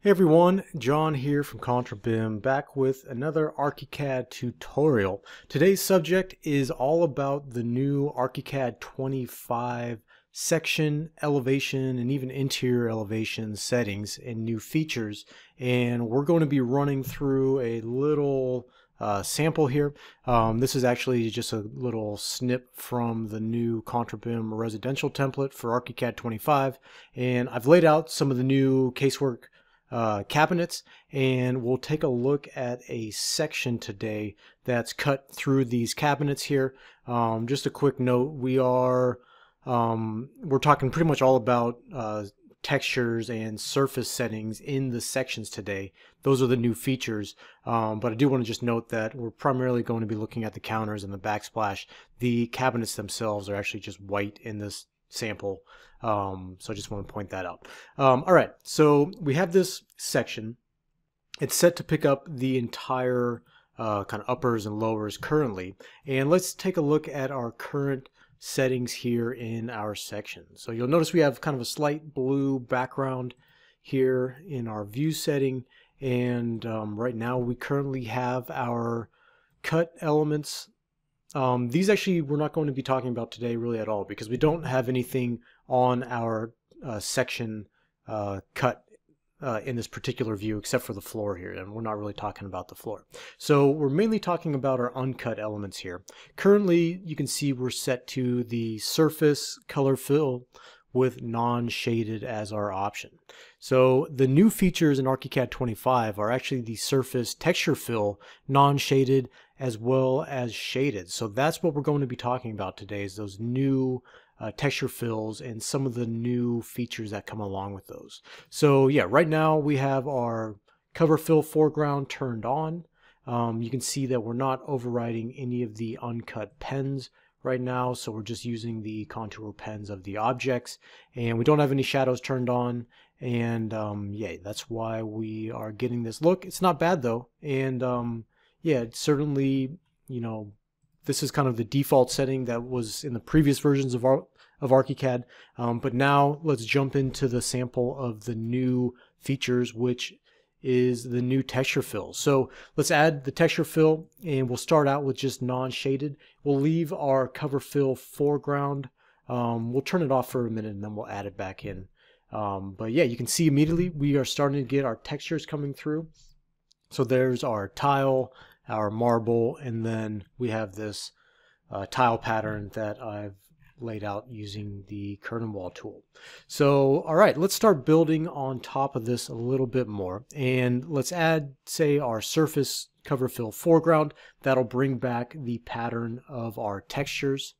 Hey everyone, John here from ContraBIM back with another ArchiCAD tutorial. Today's subject is all about the new ArchiCAD 25 section, elevation, and even interior elevation settings and new features. And we're going to be running through a little uh, sample here. Um, this is actually just a little snip from the new ContraBIM residential template for ArchiCAD 25. And I've laid out some of the new casework uh, cabinets and we'll take a look at a section today that's cut through these cabinets here. Um, just a quick note, we are um, we're talking pretty much all about uh, textures and surface settings in the sections today. Those are the new features, um, but I do want to just note that we're primarily going to be looking at the counters and the backsplash. The cabinets themselves are actually just white in this sample. Um, so I just want to point that out. Um, all right, so we have this section. It's set to pick up the entire uh, kind of uppers and lowers currently. And let's take a look at our current settings here in our section. So you'll notice we have kind of a slight blue background here in our view setting. And um, right now we currently have our cut elements um, these actually we're not going to be talking about today really at all because we don't have anything on our uh, section uh, cut uh, in this particular view except for the floor here and we're not really talking about the floor. So we're mainly talking about our uncut elements here. Currently you can see we're set to the surface color fill with non-shaded as our option. So the new features in ArchiCAD 25 are actually the surface texture fill non-shaded as well as shaded. So that's what we're going to be talking about today is those new uh, texture fills and some of the new features that come along with those. So yeah, right now we have our cover fill foreground turned on. Um, you can see that we're not overriding any of the uncut pens right now so we're just using the contour pens of the objects and we don't have any shadows turned on and um, yeah that's why we are getting this look it's not bad though and um, yeah, certainly, you know, this is kind of the default setting that was in the previous versions of Ar of ArchiCAD. Um, but now let's jump into the sample of the new features, which is the new texture fill. So let's add the texture fill and we'll start out with just non-shaded. We'll leave our cover fill foreground. Um, we'll turn it off for a minute and then we'll add it back in. Um, but yeah, you can see immediately we are starting to get our textures coming through. So there's our tile, our marble, and then we have this uh, tile pattern that I've laid out using the curtain wall tool. So, all right, let's start building on top of this a little bit more. And let's add, say, our surface cover fill foreground. That'll bring back the pattern of our textures.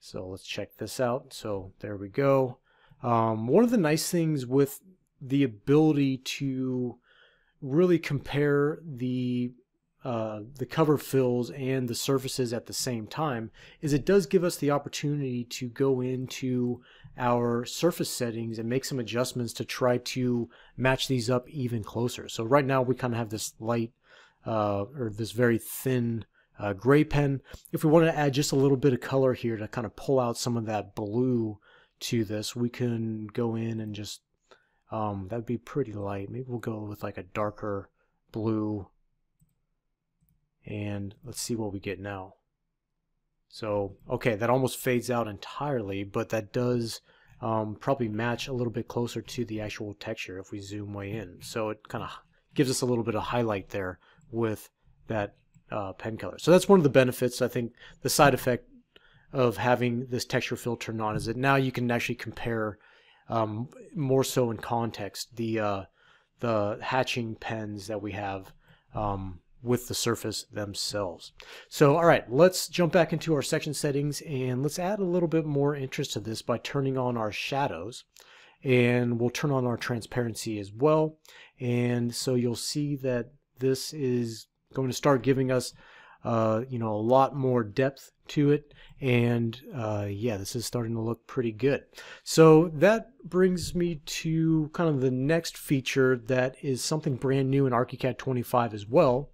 So let's check this out. So there we go. Um, one of the nice things with the ability to really compare the uh, the cover fills and the surfaces at the same time is it does give us the opportunity to go into our surface settings and make some adjustments to try to match these up even closer. So right now we kind of have this light uh, or this very thin uh, gray pen. If we want to add just a little bit of color here to kind of pull out some of that blue to this, we can go in and just um, that would be pretty light. Maybe we'll go with like a darker blue. And let's see what we get now. So, okay, that almost fades out entirely, but that does um, probably match a little bit closer to the actual texture if we zoom way in. So it kind of gives us a little bit of highlight there with that uh, pen color. So that's one of the benefits. I think the side effect of having this texture fill turned on is that now you can actually compare um, more so in context. The uh, the hatching pens that we have um, with the surface themselves. So, all right, let's jump back into our section settings and let's add a little bit more interest to this by turning on our shadows. And we'll turn on our transparency as well. And so you'll see that this is going to start giving us uh, you know, a lot more depth to it. And uh, yeah, this is starting to look pretty good. So that brings me to kind of the next feature that is something brand new in ArchiCAD 25 as well,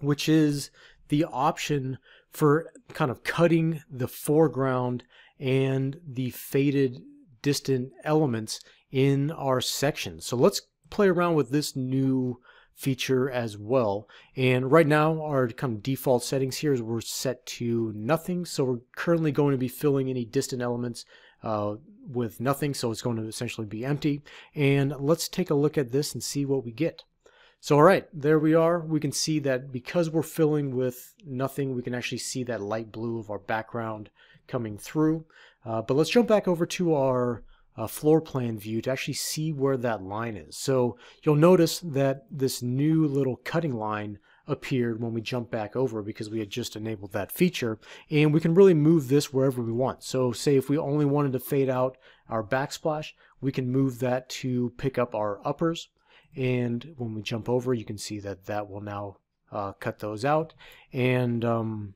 which is the option for kind of cutting the foreground and the faded distant elements in our section. So let's play around with this new feature as well. And right now our kind of default settings here is we're set to nothing. So we're currently going to be filling any distant elements uh, with nothing. So it's going to essentially be empty. And let's take a look at this and see what we get. So all right, there we are. We can see that because we're filling with nothing, we can actually see that light blue of our background coming through. Uh, but let's jump back over to our uh, floor plan view to actually see where that line is. So you'll notice that this new little cutting line appeared when we jump back over because we had just enabled that feature and we can really move this wherever we want. So say if we only wanted to fade out our backsplash, we can move that to pick up our uppers and when we jump over you can see that that will now uh, cut those out and um,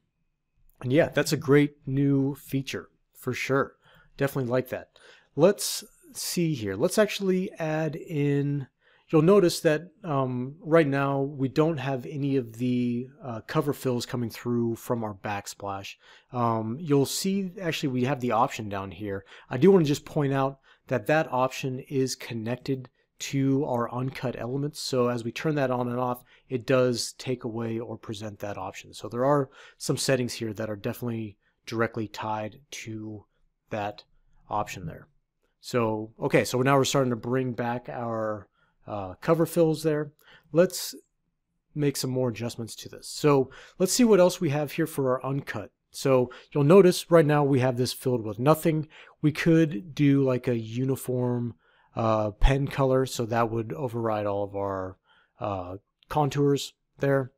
and yeah that's a great new feature for sure definitely like that let's see here let's actually add in you'll notice that um, right now we don't have any of the uh, cover fills coming through from our backsplash. Um, you'll see actually we have the option down here. I do want to just point out that that option is connected to our uncut elements. So as we turn that on and off, it does take away or present that option. So there are some settings here that are definitely directly tied to that option there. So, okay, so now we're starting to bring back our uh, cover fills there. Let's make some more adjustments to this. So let's see what else we have here for our uncut. So you'll notice right now we have this filled with nothing. We could do like a uniform uh, pen color, so that would override all of our uh, contours there.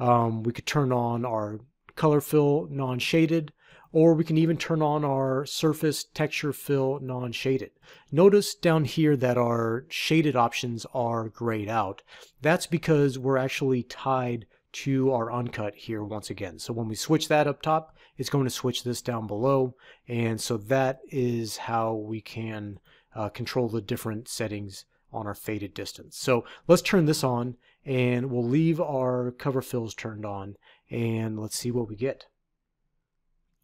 Um, we could turn on our color fill non-shaded, or we can even turn on our surface texture fill non-shaded. Notice down here that our shaded options are grayed out. That's because we're actually tied to our uncut here once again. So when we switch that up top, it's going to switch this down below. And so that is how we can uh, control the different settings on our faded distance. So let's turn this on and we'll leave our cover fills turned on and let's see what we get.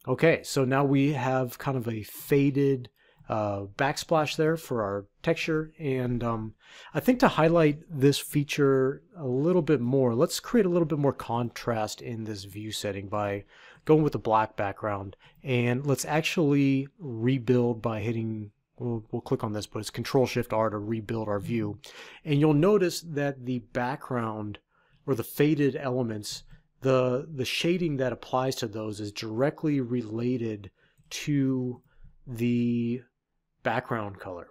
Okay, so now we have kind of a faded uh, backsplash there for our texture and um, I think to highlight this feature a little bit more let's create a little bit more contrast in this view setting by going with a black background and let's actually rebuild by hitting we'll, we'll click on this, but it's Control Shift R to rebuild our view. And you'll notice that the background or the faded elements, the, the shading that applies to those is directly related to the background color.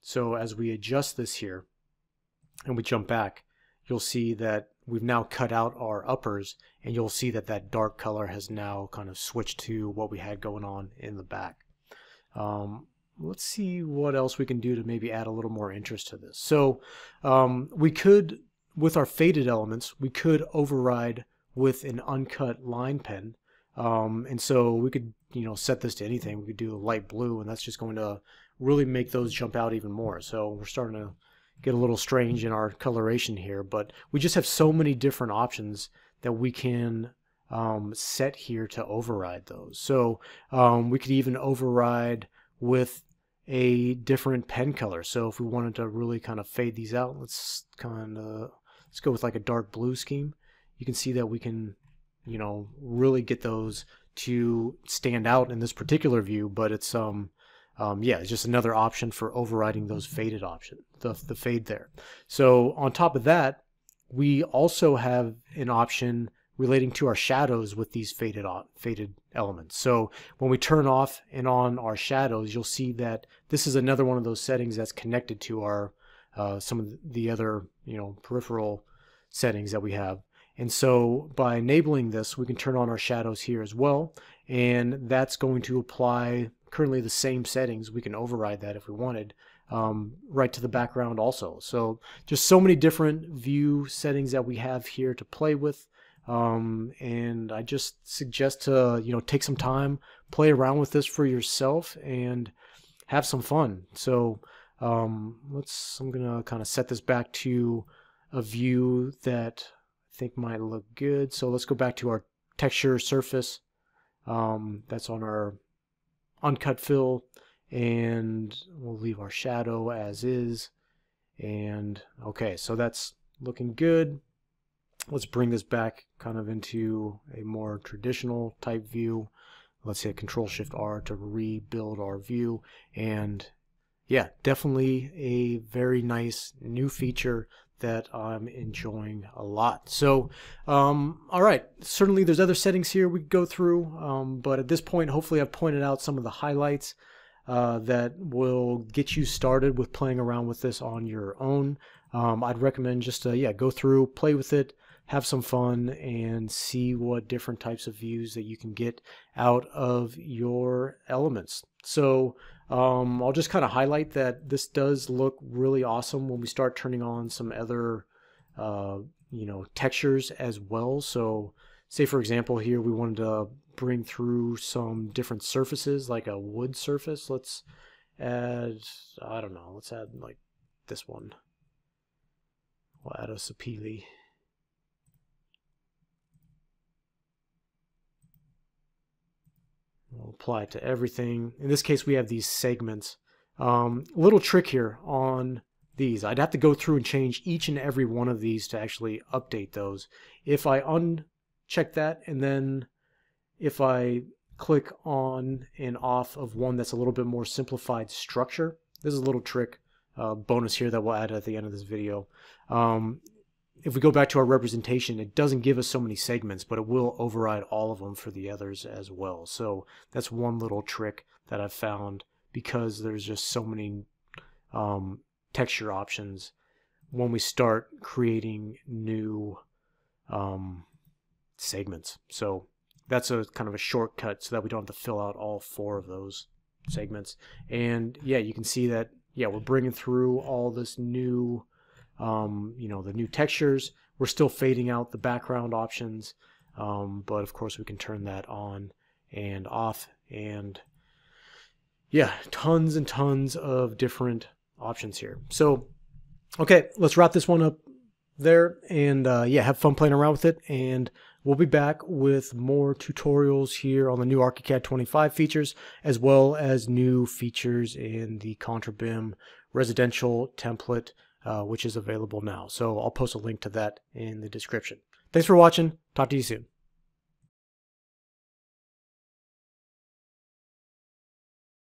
So as we adjust this here and we jump back, you'll see that we've now cut out our uppers and you'll see that that dark color has now kind of switched to what we had going on in the back. Um, let's see what else we can do to maybe add a little more interest to this. So um, we could, with our faded elements, we could override with an uncut line pen. Um, and so we could, you know, set this to anything. We could do a light blue, and that's just going to really make those jump out even more. So we're starting to get a little strange in our coloration here, but we just have so many different options that we can um, set here to override those. So um, we could even override with a different pen color. So if we wanted to really kind of fade these out, let's kind of let's go with like a dark blue scheme. You can see that we can, you know, really get those to stand out in this particular view, but it's um um, yeah, it's just another option for overriding those faded option, the, the fade there. So on top of that, we also have an option relating to our shadows with these faded faded elements. So when we turn off and on our shadows, you'll see that this is another one of those settings that's connected to our uh, some of the other you know peripheral settings that we have. And so by enabling this, we can turn on our shadows here as well. And that's going to apply currently the same settings. We can override that if we wanted um, right to the background also. So just so many different view settings that we have here to play with. Um, and I just suggest to you know take some time, play around with this for yourself, and have some fun. So um, let's. I'm gonna kind of set this back to a view that think might look good. So let's go back to our texture surface. Um, that's on our uncut fill, and we'll leave our shadow as is. And okay, so that's looking good. Let's bring this back kind of into a more traditional type view. Let's hit Control Shift R to rebuild our view. And yeah, definitely a very nice new feature that I'm enjoying a lot. So, um, all right, certainly there's other settings here we could go through, um, but at this point, hopefully I've pointed out some of the highlights uh, that will get you started with playing around with this on your own. Um, I'd recommend just yeah, go through, play with it, have some fun, and see what different types of views that you can get out of your elements. So um, I'll just kind of highlight that this does look really awesome when we start turning on some other, uh, you know, textures as well. So say for example here we wanted to bring through some different surfaces like a wood surface. Let's add, I don't know, let's add like this one. We'll add a sapele. Apply to everything. In this case, we have these segments. Um, little trick here on these. I'd have to go through and change each and every one of these to actually update those. If I uncheck that and then if I click on and off of one that's a little bit more simplified structure, this is a little trick uh, bonus here that we'll add at the end of this video. Um, if we go back to our representation, it doesn't give us so many segments, but it will override all of them for the others as well. So that's one little trick that I've found because there's just so many um, texture options when we start creating new um, segments. So that's a kind of a shortcut so that we don't have to fill out all four of those segments. And yeah, you can see that, yeah, we're bringing through all this new um, you know, the new textures. We're still fading out the background options, um, but of course we can turn that on and off and yeah, tons and tons of different options here. So, okay, let's wrap this one up there and uh, yeah, have fun playing around with it. And we'll be back with more tutorials here on the new ArchiCAD 25 features, as well as new features in the ContraBIM residential template uh, which is available now. So I'll post a link to that in the description. Thanks for watching. Talk to you soon.